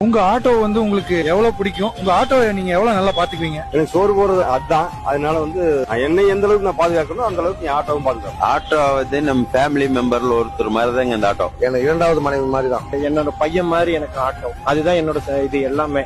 உங்க ஆட்டோ வந்து உங்களுக்கு எவ்வளவு பிடிக்கும்? உங்க ஆட்டோவை நீங்க எவ்வளவு நல்லா பாத்துக்குவீங்க? எனக்கு சோறு போறது அதுதான் அதனால வந்து நான் என்னை எந்த அளவுக்கு நான் பாதுகாக்கணும் அந்த அளவுக்கு என் ஆட்டோவும் பாதுகாக்கும் ஆட்டோ வந்து நம்ம ஃபேமிலி மெம்பர்ல ஒருத்தர் மாதிரி தான் இந்த ஆட்டோ எனக்கு இரண்டாவது மனைவி மாதிரி தான் என்னோட பையன் மாதிரி எனக்கு ஆட்டோ அதுதான் என்னோட இது எல்லாமே.